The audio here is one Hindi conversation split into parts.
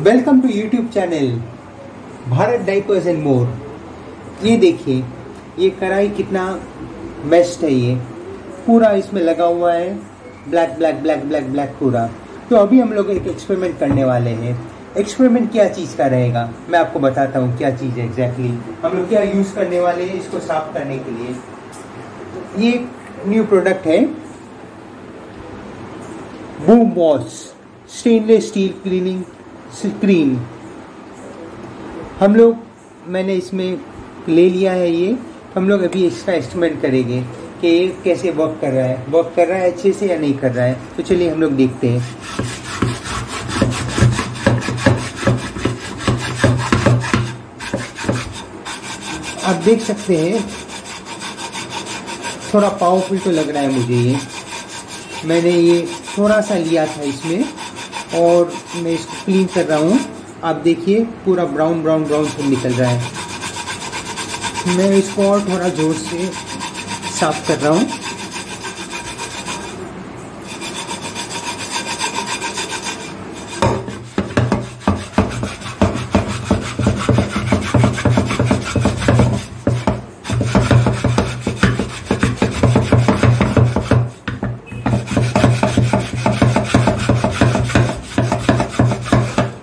Welcome to YouTube channel, Bharat diapers and more. ये देखिए, ये कढ़ाई कितना बेस्ट है ये। पूरा इसमें लगा हुआ है black black black black black पूरा। तो अभी हम लोग एक एक्सपेरिमेंट करने वाले हैं। एक्सपेरिमेंट क्या चीज़ का रहेगा? मैं आपको बताता हूँ क्या चीज़ है एग्जैक्टली हम लोग क्या यूज़ करने वाले हैं इसको साफ़ करने के लिए। ये न्यू प्रोडक्ट है boom wash stainless steel cleaning screen हम लोग, मैंने इसमें ले लिया है ये। हम लोग अभी इसका एस्टिमेट करेंगे कि ये कैसे वर्क कर रहा है। वर्क कर रहा है अच्छे से या नहीं कर रहा है? तो चलिए हम लोग देखते हैं। आप देख सकते हैं, थोड़ा पावरफुल तो लग रहा है मुझे ये। मैंने ये थोड़ा सा लिया था इसमें। और मैं इसको क्लीन कर रहा हूँ। आप देखिए, पूरा ब्राउन ब्राउन ब्राउन से निकल रहा है। मैं इसको और थोड़ा ज़ोर से साफ़ कर रहा हूँ।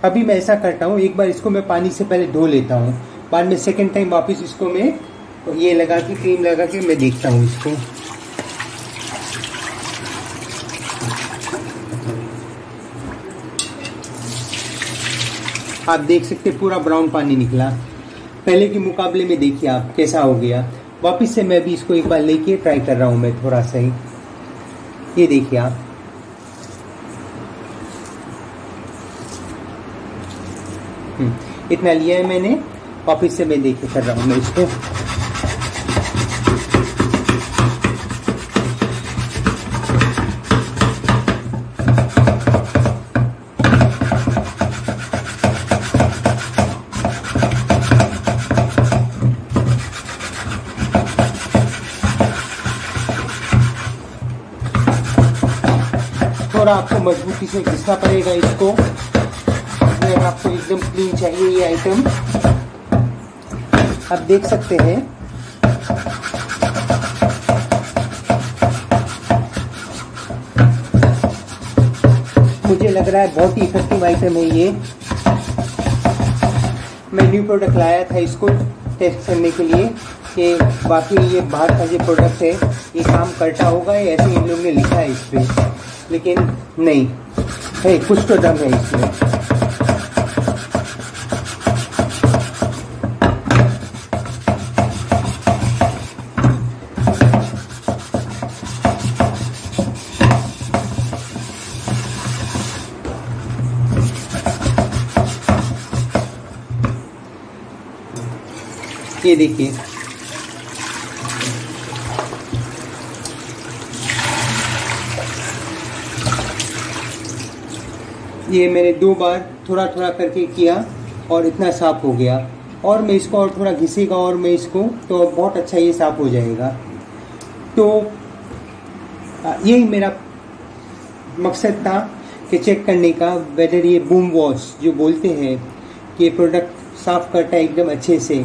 अभी मैं ऐसा करता हूँ, एक बार इसको मैं पानी से पहले धो लेता हूँ। बाद में सेकेंड टाइम वापस इसको मैं ये लगा के क्रीम लगा के मैं देखता हूँ इसको। आप देख सकते पूरा ब्राउन पानी निकला। पहले के मुकाबले में देखिए आप कैसा हो गया। वापस से मैं भी इसको एक बार लेके ट्राई कर रहा हूँ मैं थोड़ा सा ही। ये देखिए आप। इतना लिया है मैंने ऑफ़िस से मैं देखे कर रहा हूँ मैं इसको। थोड़ा आपको मजबूती से घिसना पड़ेगा इसको। अगर आपको एकदम क्लीन चाहिए ये आइटम आप देख सकते हैं मुझे लग रहा है बहुत ही इफ़ेक्टिव आइटम है ये मैं न्यू प्रोडक्ट लाया था इसको टेस्ट करने के लिए कि बाकी ये बाहर का जो प्रोडक्ट है ये काम करता होगा ऐसे इन लोगों ने लिखा है इस पर लेकिन नहीं है कुछ तो दम है इसमें। ये देखिए। ये मैंने दो बार थोड़ा थोड़ा करके किया और इतना साफ़ हो गया। और मैं इसको और थोड़ा घिसेगा और मैं इसको तो बहुत अच्छा ये साफ़ हो जाएगा। तो यही मेरा मकसद था कि चेक करने का वेदर ये बूम वॉश जो बोलते हैं, कि ये प्रोडक्ट साफ़ करता है एकदम अच्छे से।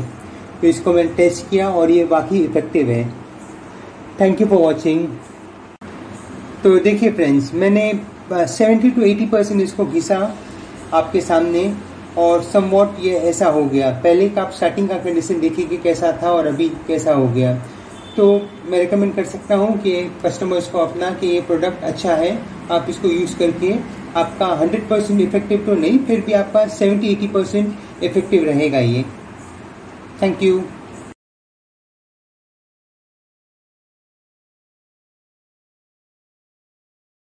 तो इसको मैंने टेस्ट किया और ये बाकी इफ़ेक्टिव है। थैंक यू फॉर वॉचिंग तो देखिए फ्रेंड्स मैंने 70 टू 80 परसेंट इसको घिसा आपके सामने और सम वॉट ये ऐसा हो गया। पहले का आप स्टार्टिंग का कंडीशन देखिए कि कैसा था और अभी कैसा हो गया। तो मैं रिकमेंड कर सकता हूँ कि कस्टमर्स को अपना कि ये प्रोडक्ट अच्छा है, आप इसको यूज़ करके आपका 100 परसेंट इफ़ेक्टिव तो नहीं, फिर भी आपका 70-80 परसेंट इफ़ेक्टिव रहेगा ये। Thank you.